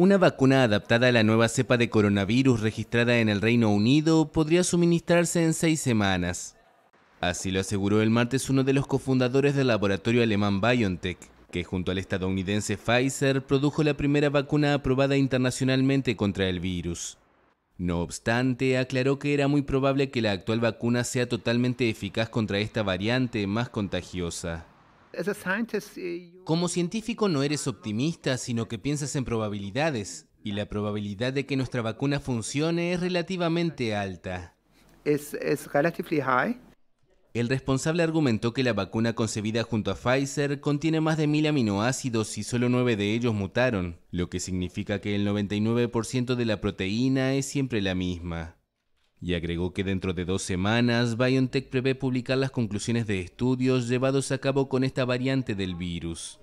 Una vacuna adaptada a la nueva cepa de coronavirus registrada en el Reino Unido podría suministrarse en seis semanas. Así lo aseguró el martes uno de los cofundadores del laboratorio alemán BioNTech, que junto al estadounidense Pfizer produjo la primera vacuna aprobada internacionalmente contra el virus. No obstante, aclaró que era muy probable que la actual vacuna sea totalmente eficaz contra esta variante más contagiosa. Como científico no eres optimista, sino que piensas en probabilidades, y la probabilidad de que nuestra vacuna funcione es relativamente alta. El responsable argumentó que la vacuna concebida junto a Pfizer contiene más de mil aminoácidos y solo nueve de ellos mutaron, lo que significa que el 99% de la proteína es siempre la misma y agregó que dentro de dos semanas BioNTech prevé publicar las conclusiones de estudios llevados a cabo con esta variante del virus.